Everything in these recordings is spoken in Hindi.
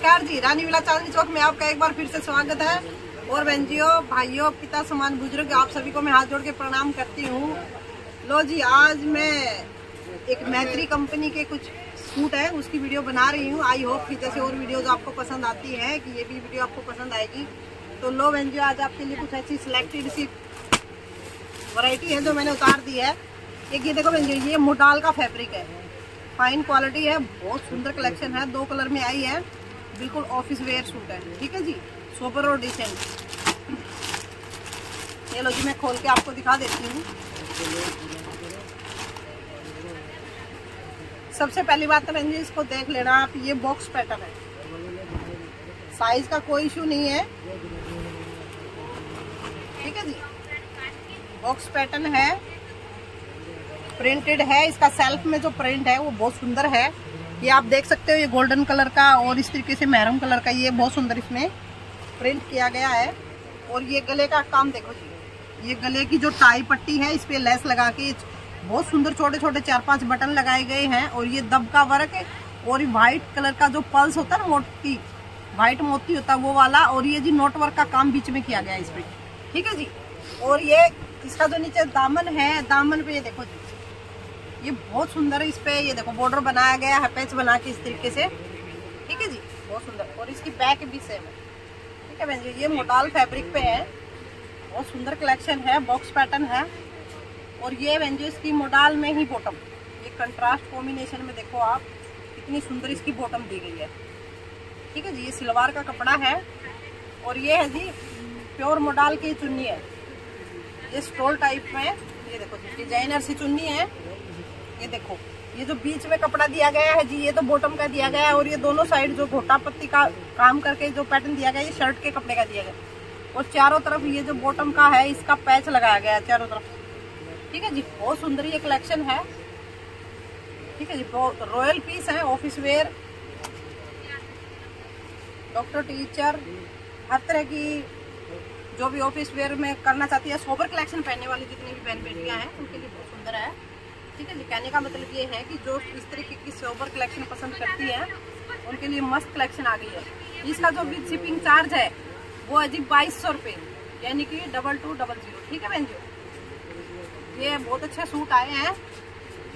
नमस्कार जी, रानी विला चांदनी चौक में आपका एक बार फिर से स्वागत है। और एनजीओ भाइयों, पिता, समान, बुज़ुर्ग, आप सभी को मैं हाथ जोड़ के प्रणाम करती हूँ। लो जी, आज मैं एक मैत्री कंपनी के कुछ सूट है, उसकी वीडियो बना रही हूँ। आई होप कि जैसे और वीडियोज़ आपको पसंद आती है, कि ये भी वीडियो आपको पसंद आएगी। तो लो एनजीओ आज आपके लिए कुछ ऐसी सिलेक्टेड सी वराइटी है जो मैंने उतार दी है। एक ये देखो एनजीओ ये मोटाल का फैब्रिक है। फाइन क्वालिटी है, बहुत सुंदर कलेक्शन है, दो कलर में आई है। बिल्कुल ऑफ़िस वेयर सूट है। ठीक है जी? सुपर और डिसेंट ये लो जी, मैं खोल के आपको दिखा देती हूँ। सबसे पहली बात तो बहन जी इसको देख लेना आप, ये बॉक्स पैटर्न है। साइज़ का कोई इशू नहीं है। ठीक है जी? बॉक्स पैटर्न है। प्रिंटेड है, इसका सेल्फ में जो प्रिंट है, वो बहुत सुंदर है। ये आप देख सकते हो, ये गोल्डन कलर का और इस तरीके से मैरून कलर का ये बहुत सुंदर इसमें प्रिंट किया गया है। और ये गले का काम देखो जी, ये गले की जो टाई पट्टी है, इस पर लेस लगा के बहुत सुंदर छोटे छोटे चार पाँच बटन लगाए गए हैं और ये दब का वर्क है। और व्हाइट कलर का जो पल्स होता है ना मोटी वाइट मोती होता है वो वाला, और ये जी नोट वर्क का काम बीच में किया गया है इस पर ठीक है जी? और ये इसका जो नीचे दामन है, दामन पे ये देखो जी ये बहुत सुंदर है, इस पर ये देखो बॉर्डर बनाया गया है पैच बना के इस तरीके से। ठीक है जी? बहुत सुंदर। और इसकी बैक भी सेम है। ठीक है बहन जी, ये मोटाल फैब्रिक पे है। बहुत सुंदर कलेक्शन है बॉक्स पैटर्न है। और ये बहन जी, इसकी मोडाल में ही बॉटम ये कंट्रास्ट कॉम्बिनेशन में देखो आप, कितनी सुंदर इसकी बॉटम दी गई है। ठीक है जी, ये सिलवार का कपड़ा है। और ये है जी प्योर मोडाल की चुन्नी है। ये स्टोल टाइप में, ये देखो डिज़ाइनर सी चुन्नी है। ये देखो, ये जो बीच में कपड़ा दिया गया है जी, ये तो बॉटम का दिया गया है और ये दोनों साइड जो घोटा पत्ती का काम करके जो पैटर्न दिया गया ये शर्ट के कपड़े का दिया गया और चारों तरफ़ ये जो बॉटम का है, इसका पैच लगाया गया है चारों तरफ़। ठीक है जी, बहुत सुंदर ये कलेक्शन है। ठीक है जी, बहुत रॉयल पीस है ऑफ़िस वेयर डॉक्टर टीचर हर तरह की जो भी ऑफ़िस वेयर में करना चाहती है, सोबर कलेक्शन पहनने वाली जितनी भी बहन बेटियाँ हैं, उनके लिए बहुत सुंदर है। ठीक है, कहने का मतलब ये है कि जो इस तरीके की सोबर कलेक्शन पसंद करती है, उनके लिए मस्त कलेक्शन आ गई है। इसका जो भी शिपिंग चार्ज है, वो है जी बाईस सौ रुपये यानी कि डबल टू डबल ज़ीरो ठीक है बहन जी? ये बहुत अच्छे सूट आए हैं,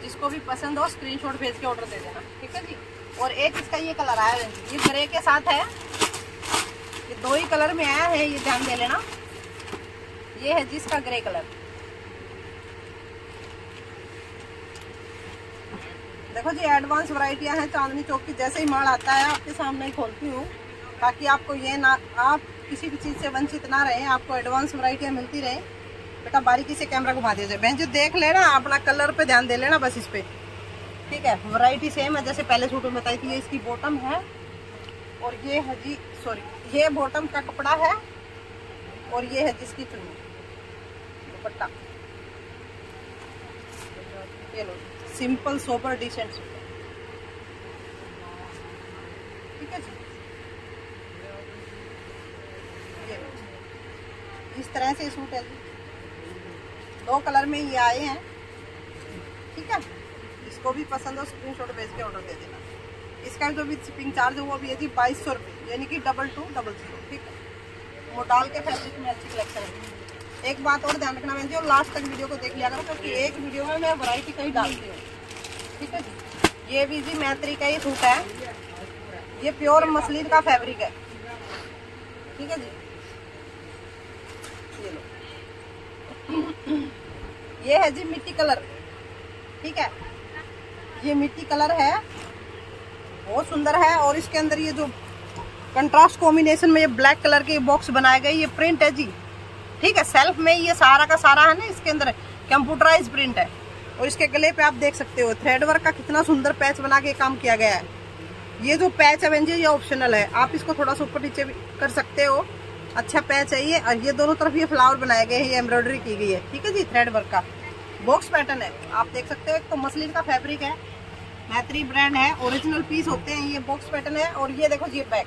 जिसको भी पसंद हो स्क्रीनशॉट भेज के ऑर्डर दे देना। ठीक है जी? और एक इसका ये कलर आया है ये ग्रे के साथ है। ये दो ही कलर में आया है, ये ध्यान दे लेना। ये है जिसका ग्रे कलर देखो जी एडवांस वराइटियाँ हैं, चांदनी चौक की जैसे ही माल आता है, आपके सामने ही खोलती हूँ, ताकि आपको ये ना, आप किसी भी चीज़ से वंचित ना रहें, आपको एडवांस वराइटियाँ मिलती रहें। बेटा, बारीकी से कैमरा घुमा दीजिए। बहन जी, देख लेना, अपना कलर पे ध्यान दे लेना, बस इस पर ठीक है वराइटी सेम है, जैसे पहले सूट में बताई थी, ये इसकी बॉटम है, और ये है जी सॉरी ये बॉटम का कपड़ा है, और ये है जिसकी चुनी दुपट्टा। ये लो। સિમ્પલ સોબર है ठीक है जी? इस तरह से सूट है जी। दो कलर में ये आए हैं। ठीक है? इसको भी पसंद हो स्क्रीन शॉट भेज के ऑर्डर दे देना। इसका जो भी शिपिंग चार्ज है, वो भी है जी बाईस सौ रुपये यानी कि डबल टू डबल ज़ीरो ठीक है? वो डाल के फैब्रिक में अच्छी कलेक्शन है। एक बात और ध्यान रखना मैं जी और लास्ट तक वीडियो को देख लिया करो, क्योंकि एक वीडियो में मैं वैरायटी कहीं डालती हूँ। ठीक है जी? ये भी जी मैत्री का ही सूट है। ये प्योर मसलिन का फैब्रिक है। ठीक है जी? ये लो। ये है जी मिट्टी कलर। ठीक है? ये मिट्टी कलर है। बहुत सुंदर है, और इसके अंदर ये जो कंट्रास्ट कॉम्बिनेशन में ये ब्लैक कलर के बॉक्स बनाए गए, ये प्रिंट है जी। ठीक है सेल्फ में ये सारा का सारा है ना इसके अंदर कंप्यूटराइज प्रिंट है। और इसके गले पे आप देख सकते हो थ्रेड वर्क का कितना सुंदर पैच बना के काम किया गया है। ये जो पैच अवेंजर ये ऑप्शनल है। आप इसको थोड़ा सा ऊपर नीचे भी कर सकते हो। अच्छा पैच है ये। और ये दोनों तरफ़ ये फ्लावर बनाए गए हैं, ये एम्ब्रॉयडरी की गई है। ठीक है जी थ्रेड वर्क का। बॉक्स पैटर्न है। आप देख सकते हो, एक तो मसलिन का फैब्रिक है। मैत्री ब्रांड है। ओरिजिनल पीस होते हैं, ये बॉक्स पैटर्न है। और ये देखो ये बैक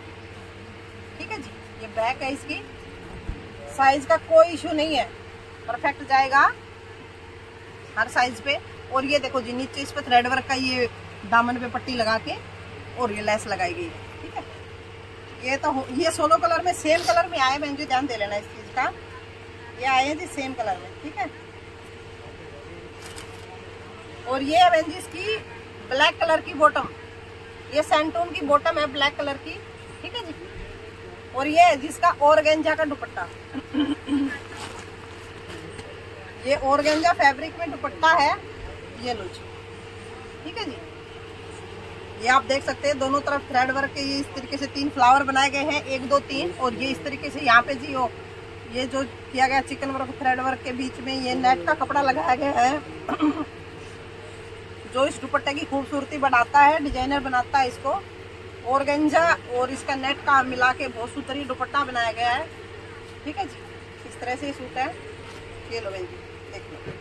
ठीक है जी, ये बैक है इसकी। साइज़ का कोई इशू नहीं है। परफेक्ट जाएगा हर साइज़ पे। और ये देखो जी, नीचे इस पर थ्रेड वर्क का ये दामन पे पट्टी लगा के और ये लेस लगाई गई। है ठीक है? ये तो ये सोलो कलर में सेम कलर में आए बहन जी, ध्यान दे लेना इस चीज़ का। ये आए हैं जी सेम कलर में, ठीक है? और ये है बहन जी इसकी ब्लैक कलर की बॉटम ये सेंटून की बॉटम है ब्लैक कलर की, ठीक है जी? और ये जिसका ऑर्गेंजा का दुपट्टा। ये ऑर्गेंजा फैब्रिक में दुपट्टा है, ये लो जी। ठीक है जी? ये आप देख सकते हैं, दोनों तरफ़ थ्रेड वर्क के ये इस तरीके से तीन फ्लावर बनाए गए हैं, एक, दो, तीन, और ये इस तरीके से यहाँ पे जी हो ये जो किया गया चिकन वर्क थ्रेड वर्क के बीच में ये नेट का कपड़ा लगाया गया है। जो इस दुपट्टे की खूबसूरती बनाता है डिज़ाइनर बनाता है इसको ऑर्गेंजा और इसका नेट का मिला के बहुत सुतरी दुपट्टा बनाया गया है। ठीक है जी? इस तरह से सूट है। ये लो बहन जी, देख लो।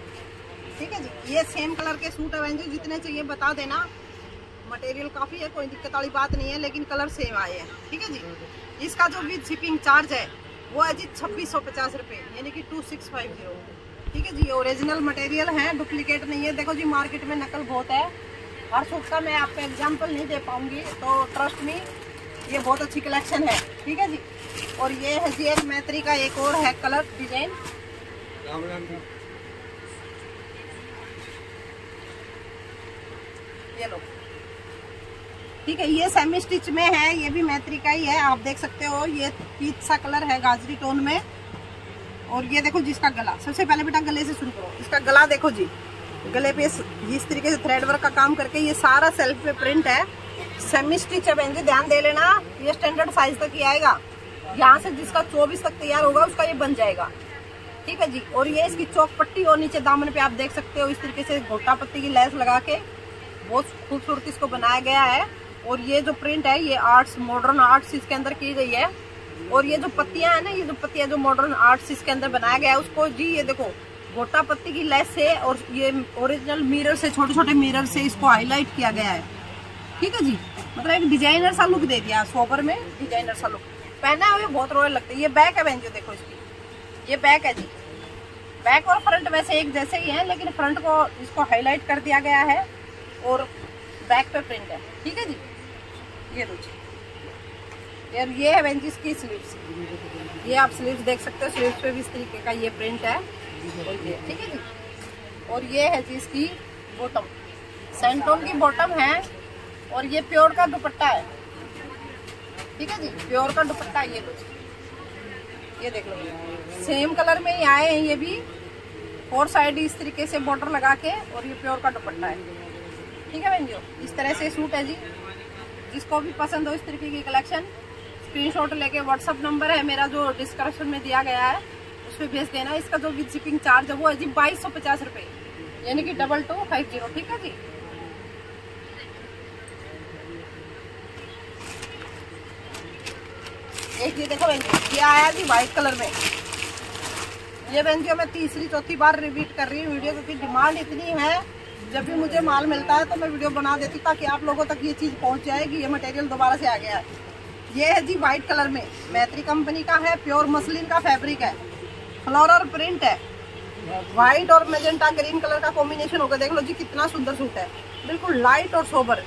ठीक है जी? ये सेम कलर के सूट है बहन जी, जितने चाहिए बता देना। मटेरियल काफ़ी है, कोई दिक्कत वाली बात नहीं है, लेकिन कलर सेम आए हैं। ठीक है जी? इसका जो विद शिपिंग चार्ज है, वो है जी छब्बीस सौ पचास रुपये यानी कि टू सिक्स फाइव ज़ीरो ठीक है जी? ओरिजिनल मटेरियल है डुप्लीकेट नहीं है। देखो जी मार्केट में नकल बहुत है। हर सूट का मैं आपको एग्ज़ाम्पल नहीं दे पाऊँगी तो ट्रस्ट में ये बहुत अच्छी कलेक्शन है, ठीक है जी? और ये है जी एक मैत्री का एक और है कलर डिज़ाइन ये लो। ठीक है, ये सेमी स्टिच में है, ये भी मैत्री का ही है, आप देख सकते हो, ये पीच सा कलर है गाजरी टोन में। और ये देखो जिसका गला, सबसे पहले बेटा गले से शुरू करो, इसका गला देखो जी। गले पे इस तरीके से थ्रेड वर्क का काम करके ये सारा सेल्फ पे प्रिंट है। सेमी स्टिच है बहन जी ध्यान दे लेना, ये स्टैंडर्ड साइज़ तक ही आएगा। यहाँ से जिसका चौबीस तक तैयार होगा, उसका ये बन जाएगा। ठीक है जी? और ये इसकी चौक पट्टी और नीचे दामन पे आप देख सकते हो, इस तरीके से घोटा पत्ती की लेस लगा के। बहुत खूबसूरती इसको बनाया गया है। और ये जो प्रिंट है, ये आर्ट्स मॉडर्न आर्ट्स इसके अंदर की गई है। और ये जो पत्तियाँ है ना, ये जो पत्तियाँ जो मॉडर्न आर्ट्स इसके अंदर बनाया गया है, उसको जी ये देखो गोटा पत्ती की लेस से और ये ओरिजिनल मिरर से छोटे छोटे मिरर से इसको हाईलाइट किया गया है। ठीक है जी? मतलब एक डिज़ाइनर सा लुक दे दिया सोपर में डिज़ाइनर सा लुक पहना हुए बहुत रॉयल लगता है। ये बैक है बहन जो, देखो इसकी। ये बैक है जी। बैक और फ्रंट वैसे एक जैसे ही है, लेकिन फ्रंट को इसको हाईलाइट कर दिया गया है और बैक पे प्रिंट है। ठीक है जी? ये जी। और ये है जी इसकी स्लीव्स ये आप स्लीव्स देख सकते हो स्लीव्स पे भी इस तरीके का ये प्रिंट है। ठीक है जी? और ये है जी इसकी बॉटम सेंटोन की बॉटम है और ये प्योर का दुपट्टा है। ठीक है जी? प्योर का दुपट्टा ये जी ये देख लो। सेम कलर में ही आए हैं ये भी। फोर साइड इस तरीके से बॉर्डर लगा के और ये प्योर का दुपट्टा है। ठीक है बहन जी? इस तरह से सूट है जी। जिसको भी पसंद हो इस तरीके की कलेक्शन स्क्रीनशॉट लेके व्हाट्सअप नंबर है, मेरा जो डिस्क्रिप्शन में दिया गया है, उस पर भेज देना। इसका जो विद शिपिंग चार्ज है, वो है जी बाईस सौ पचास रुपये यानी कि डबल टू फाइव ज़ीरो ठीक है जी? एक ये देखो बहन ये आया जी व्हाइट कलर में। ये बहन जी मैं तीसरी, चौथी बार रिपीट कर रही हूँ वीडियो क्योंकि डिमांड इतनी है, जब भी मुझे माल मिलता है तो मैं वीडियो बना देती हूँ, ताकि आप लोगों तक ये चीज़ पहुँच जाए कि ये मटेरियल दोबारा से आ गया है। ये है जी व्हाइट कलर में। मैत्री कंपनी का है प्योर मसलिन का फैब्रिक है। फ्लोरल प्रिंट है। व्हाइट और मेजेंटा ग्रीन कलर का कॉम्बिनेशन होगा। देख लो जी कितना सुंदर सूट है। बिल्कुल लाइट और सोबर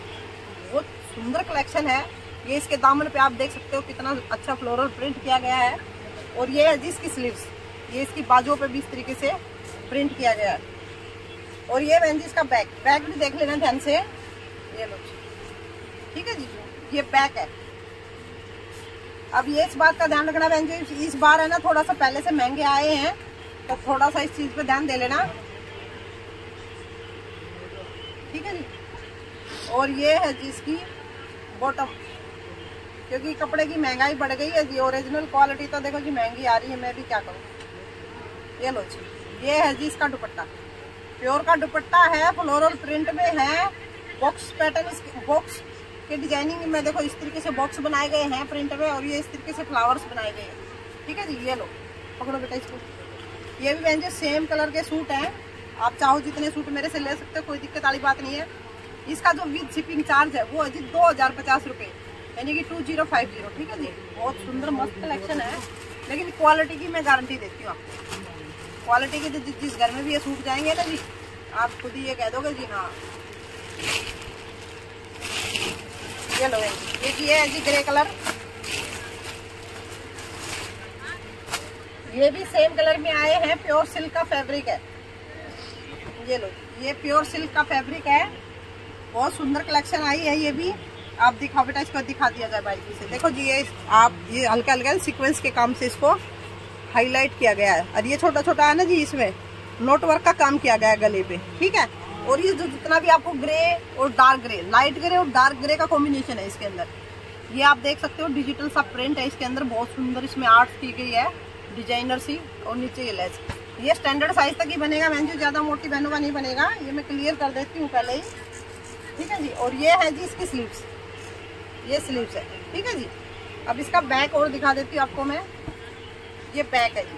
बहुत सुंदर कलेक्शन है। ये इसके दामन पे आप देख सकते हो कितना अच्छा फ्लोरल प्रिंट किया गया है। और ये है जी इसकी स्लीव्स ये इसकी बाजुओं पे भी इस तरीके से प्रिंट किया गया है। और ये बहन जी इसका बैक बैक भी देख लेना ध्यान से। ये लो ठीक है जी? ये बैक है। अब ये इस बात का ध्यान रखना बहन जी, इस बार है ना थोड़ा सा पहले से महँगे आए हैं तो थोड़ा सा इस चीज़ पे ध्यान दे लेना। ठीक है जी? और ये है जी इसकी बॉटम क्योंकि कपड़े की महँगाई बढ़ गई है जी ओरिजिनल क्वालिटी तो देखो जी महँगी आ रही है, मैं भी क्या करूँ? ये लो जी, ये है जी इसका दुपट्टा। प्योर का दुपट्टा है फ्लोरल प्रिंट में है बॉक्स पैटर्न बॉक्स के डिज़ाइनिंग में देखो इस तरीके से बॉक्स बनाए गए हैं प्रिंट में और ये इस तरीके से फ्लावर्स बनाए गए हैं। ठीक है जी? ये लो। पकड़ो बेटा इसको। ये भी बहन जी सेम कलर के सूट हैं। आप चाहो जितने सूट मेरे से ले सकते हो, कोई दिक्कत वाली बात नहीं है। इसका जो विद शिपिंग चार्ज है, वो है जी दो हज़ार पचास रुपये यानी कि टू ज़ीरो फाइव ज़ीरो ठीक है जी? बहुत सुंदर, मस्त कलेक्शन है। लेकिन क्वालिटी की मैं गारंटी देती हूँ आपको। क्वालिटी के जिस घर में भी ये सूट जाएँगे ना जी, आप खुद ही ये कह दोगे जी हाँ। ये ये है जी ग्रे कलर ये भी सेम कलर में आए हैं प्योर सिल्क का फैब्रिक है। ये लो, ये प्योर सिल्क का फैब्रिक है। बहुत सुंदर कलेक्शन आई है ये भी। आप दिखाओ बेटा, इसको दिखा दिया जाए बारीकी से। देखो जी, ये आप ये हल्का हल्का सीक्वेंस के काम से इसको हाईलाइट किया गया है। और ये छोटा छोटा है ना जी, इसमें नोटवर्क का काम किया गया है गले पे। ठीक है? और ये जो जितना भी आपको ग्रे और डार्क ग्रे लाइट ग्रे और डार्क ग्रे का कॉम्बिनेशन है इसके अंदर। ये आप देख सकते हो डिजिटल सा प्रिंट है इसके अंदर, बहुत सुंदर इसमें आर्ट की गई है डिज़ाइनर सी और नीचे ये लेस ये स्टैंडर्ड साइज़ तक ही बनेगा मैं जो, ज़्यादा मोटी बहनों का नहीं बनेगा, ये मैं क्लियर कर देती हूँ पहले ही। ठीक है जी? और ये है जी इसकी स्लीव्स ये स्लीव्स है। ठीक है जी? अब इसका बैक और दिखा देती हूँ आपको मैं। ये बैक है जी।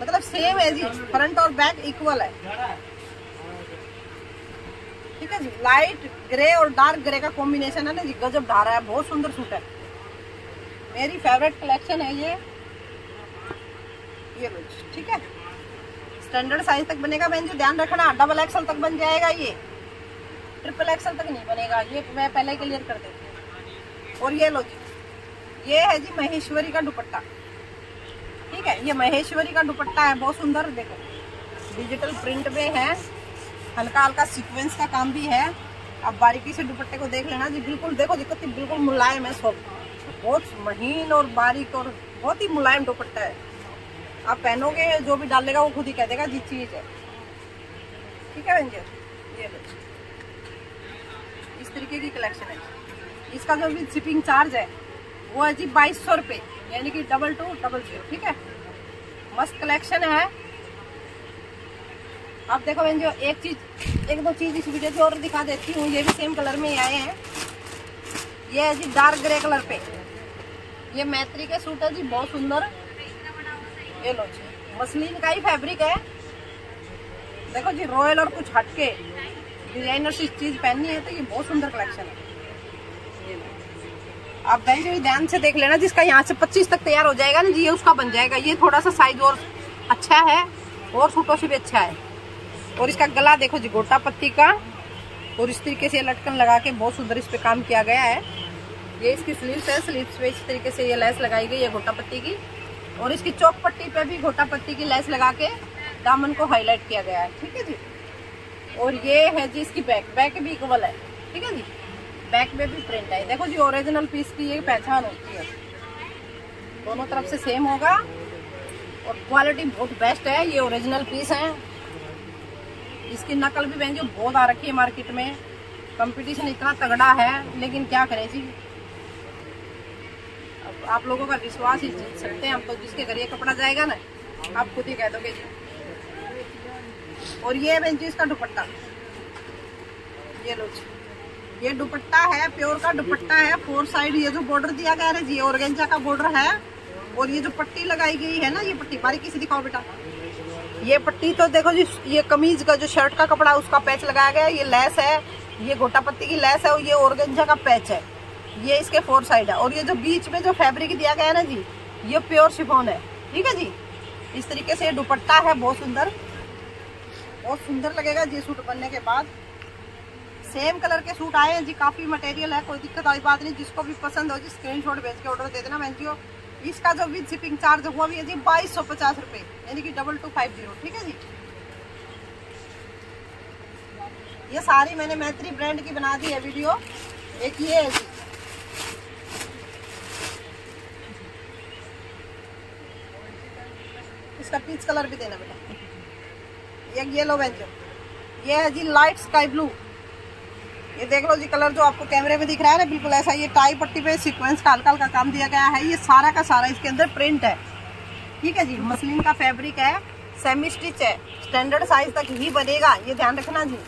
मतलब सेम है जी फ्रंट और बैक इक्वल है। ठीक है जी लाइट ग्रे और डार्क ग्रे का कॉम्बिनेशन है ना जी, गजब ढा रहा है, बहुत सुंदर सूट है। मेरी फेवरेट कलेक्शन है ये। ये ठीक है? स्टैंडर्ड साइज़ तक बनेगा बहन जी, ध्यान रखना डबल एक्सल तक बन जाएगा ये। ट्रिपल एक्सल तक नहीं बनेगा, ये मैं पहले क्लियर कर देती हूँ। और ये लो जी, ये है जी महेश्वरी का दुपट्टा। ठीक है, ये महेश्वरी का दुपट्टा है, बहुत सुंदर, देखो। डिजिटल प्रिंट में है। हल्का हल्का सीक्वेंस का काम भी है। अब बारीकी से दुपट्टे को देख लेना। जी, बिल्कुल देखो दिक्कत बिल्कुल मुलायम है सब। बहुत महीन और बारीक और बहुत ही मुलायम दुपट्टा है। आप पहनोगे, जो भी डालेगा, वो खुद ही कह देगा, जी, चीज़ है। ठीक है ये इस तरीके की कलेक्शन है। इसका जो भी शिपिंग चार्ज है, वो है जी बाईस सौ रुपये यानी कि डबल टू डबल ज़ीरो ठीक है? मस्त कलेक्शन है। अब देखो बहन जो, एक चीज़, एक दो चीज़ इस वीडियो की और दिखा देती हूँ, ये भी सेम कलर में ही आए हैं। ये है जी डार्क ग्रे कलर पे। ये मैत्री के सूट है जी, बहुत सुंदर। ये लो जी, मसलिन का ही फैब्रिक है। देखो जी रॉयल और कुछ हटके डिज़ाइनर से चीज़ पहननी है तो ये बहुत सुंदर कलेक्शन है। आप बहन जी, ध्यान से देख लेना जिसका यहाँ से 25 तक तैयार हो जाएगा ना जी, ये उसका बन जाएगा। ये थोड़ा सा साइज़ और अच्छा है, और सूटों से भी अच्छा है। और इसका गला देखो जी, गोटा पत्ती का। और इस तरीके से लटकन लगा के बहुत सुंदर इस पे काम किया गया है। ये इसकी स्लीव्स है स्लीव्स पे इस तरीके से ये लेस लगाई गई है गोटा पत्ती की। और इसकी चौक पट्टी पे भी गोटा पत्ती की लेस लगा के दामन को हाईलाइट किया गया है, ठीक है जी? और ये है जी इसकी बैक बैक भी इक्वल है, ठीक है जी? बैक में भी प्रिंट है। देखो जी ओरिजिनल पीस की ये पहचान होती है। दोनों तरफ़ से सेम होगा। और क्वालिटी बहुत बेस्ट है, ये ओरिजिनल पीस है। इसकी नकल भी बहन जो बहुत आ रखी है मार्केट में। कंपटीशन इतना तगड़ा है, लेकिन क्या करें जी? अब आप लोगों का विश्वास ही जीत सकते हैं हम तो जिसके घर ये कपड़ा जाएगा ना, आप खुद ही कह दोगे जी। और ये बहन जी, इसका दुपट्टा। ये लो ये दुपट्टा है, प्योर का दुपट्टा है फोर साइड ये जो बॉर्डर दिया गया है जी ऑर्गेंजा का बॉर्डर है। और ये जो पट्टी लगाई गई है ना, ये पट्टी, बारीकी से दिखाओ बेटा। ये पट्टी तो देखो जी, ये कमीज का जो शर्ट का कपड़ा उसका पैच लगाया गया ये लेस है, ये गोटा पत्ती की लेस है और ये ऑर्गेंजा का पैच है। ये इसके फोर साइड है। और ये जो बीच में जो फैब्रिक दिया गया है ना जी, ये प्योर शिफोन है। ठीक है जी? इस तरीके से ये दुपट्टा है, बहुत सुंदर। बहुत सुंदर लगेगा जी सूट बनने के बाद। सेम कलर के सूट आए हैं जी, काफ़ी मटेरियल है, कोई दिक्कत वाली बात नहीं। जिसको भी पसंद हो जी स्क्रीन शॉट भेज के ऑर्डर दे देना, मैं जी इसका जो विद शिपिंग चार्ज हुआ भी है जी बाईस सौ पचास रुपए, यानी कि डबल टू फाइव ज़ीरो ठीक है जी? ये सारी मैंने मैत्री ब्रांड की बना दी है वीडियो एक ये है जी। इसका पीच कलर भी देना बेटा। एक ये लो बेंचो ये है जी लाइट स्काई ब्लू ये देख लो जी, कलर जो आपको कैमरे में दिख रहा है ना, बिल्कुल ऐसा ये टाई पट्टी पे सीक्वेंस का हल्का हल्का काम दिया गया है। ये सारा का सारा इसके अंदर प्रिंट है। ठीक है जी, मसलिन का फैब्रिक है सेमी स्टिच है स्टैंडर्ड साइज़ तक ही बनेगा, ये ध्यान रखना जी।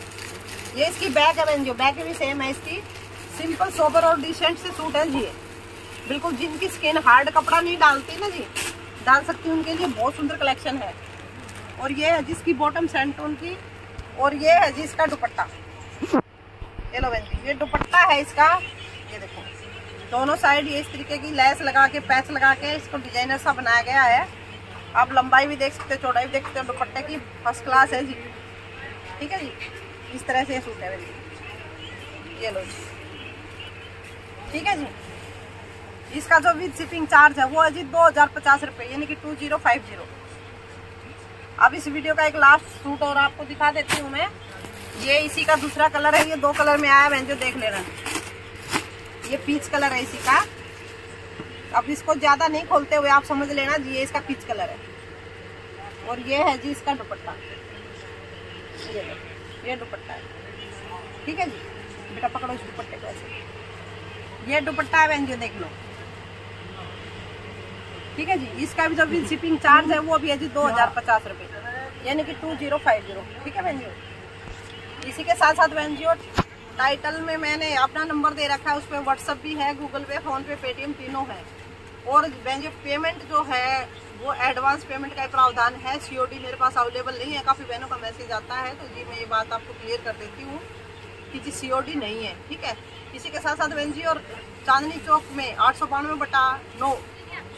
ये इसकी बैक है जो बैक भी सेम है इसकी। सिंपल सोबर और डिसेंट से सूट है जी। बिल्कुल जिनकी स्किन हार्ड कपड़ा नहीं डालती ना जी, डाल सकती उनके लिए बहुत सुंदर कलेक्शन है। और ये है जिसकी बॉटम सेंटोन की और ये है जी इसका दुपट्टा। बहन ये दुपट्टा है इसका। ये देखो, दोनों साइड ये इस तरीके की लेस लगा के, पैच लगा के इसको डिज़ाइनर सा बनाया गया है। आप लंबाई भी देख सकते हो, चौड़ाई भी देख सकते हो, दुपट्टे की फ़र्स्ट क्लास है जी। ठीक है जी? इस तरह से ये सूट है ये लो जी। ठीक है जी? इसका जो विद शिपिंग चार्ज है, वो है जी दो हज़ार पचास रुपये यानी कि टू ज़ीरो फाइव ज़ीरो अब इस वीडियो का एक लास्ट सूट और आपको दिखा देती हूँ मैं। ये इसी का दूसरा कलर है, ये दो कलर में आया बहन जो देख लेना। ये पीच कलर है इसी का। अब इसको ज़्यादा नहीं खोलते हुए आप समझ लेना ये इसका पीच कलर है। और ये है जी इसका दुपट्टा। ये ये दुपट्टा है। ठीक है जी? बेटा पकड़ो इस दुपट्टे को ऐसे। ये दुपट्टा है, बहन जी देख लो। ठीक है जी? इसका भी जो भी शिपिंग चार्ज है, वो भी है जी दो हज़ार पचास रुपये यानी कि टू ज़ीरो फाइव ज़ीरो ठीक है, बहन जी? इसी के साथ साथ और टाइटल में मैंने अपना नंबर दे रखा है, उस पर व्हाट्सअप भी है गूगल पे फ़ोन पे पेटीएम तीनों है। और बहन जी पेमेंट जो है, वो एडवांस पेमेंट का प्रावधान है। सीओडी मेरे पास अवेलेबल नहीं है, काफ़ी बहनों का मैसेज आता है तो जी मैं ये बात आपको क्लियर कर देती हूँ कि जी सीओडी नहीं है, ठीक है? इसी के साथ साथ बहन जी और चांदनी चौक में आठ सौ बानवे बटा नौ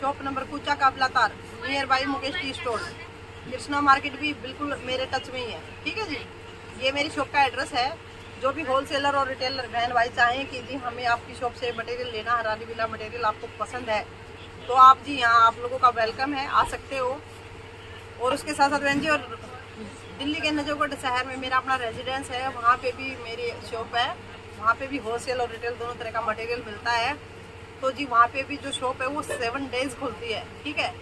शॉप नंबर कुचा का तार near by Mukesh tea store Krishna market भी बिल्कुल मेरे टच में ही है, ठीक है जी? ये मेरी शॉप का एड्रेस है। जो भी होलसेलर और रिटेलर बहन भाई चाहें कि जी हमें आपकी शॉप से मटेरियल लेना है हरानी बिला मटेरियल आपको पसंद है तो आप जी यहाँ आप लोगों का वेलकम है, आ सकते हो। और उसके साथ साथ बहन जी, और दिल्ली के नजोगढ़ शहर में मेरा अपना रेजिडेंस है, वहाँ पे भी मेरी शॉप है। वहाँ पे भी होलसेल और रिटेल दोनों तरह का मटेरियल मिलता है। तो जी वहाँ पे भी जो शॉप है, वो सेवन डेज़ खुलती है, ठीक है?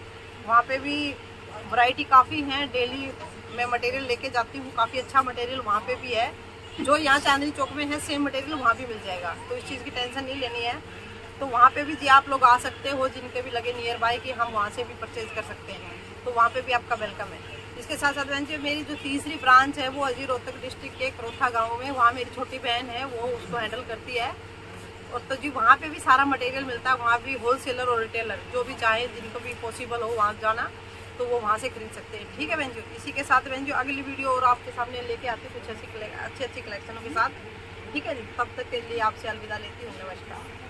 वहाँ पे भी वैरायटी काफ़ी है डेली मैं मटेरियल लेके जाती हूँ। काफ़ी अच्छा मटेरियल वहाँ पे भी है। जो यहाँ चांदनी चौक में है सेम मटेरियल वहाँ भी मिल जाएगा। तो इस चीज़ की टेंशन नहीं लेनी है। तो वहाँ पे भी जी आप लोग आ सकते हो, जिनके भी लगे नियर बाय कि हम वहाँ से भी परचेज कर सकते हैं। तो वहाँ पे भी आपका वेलकम है। इसके साथ साथ बहन जी, मेरी जो तीसरी ब्रांच है, वो अजी रोहतक डिस्ट्रिक्ट के करोथा गाँव में, वहाँ मेरी छोटी बहन है, वो उसको हैंडल करती है। और तो जी, वहाँ पे भी सारा मटेरियल मिलता है। वहाँ भी होलसेलर और रिटेलर जो भी चाहे, जिनको भी पॉसिबल हो, वहाँ जाना। तो वो वहाँ से खरीद सकते हैं। ठीक है, बहन जी? इसी के साथ बहन जी, अगली वीडियो और आपके सामने लेके आते कुछ अच्छी अच्छी अच्छी कलेक्शनों के साथ। ठीक है जी? तब तक के लिए आपसे अलविदा लेती हूँ। नमस्कार।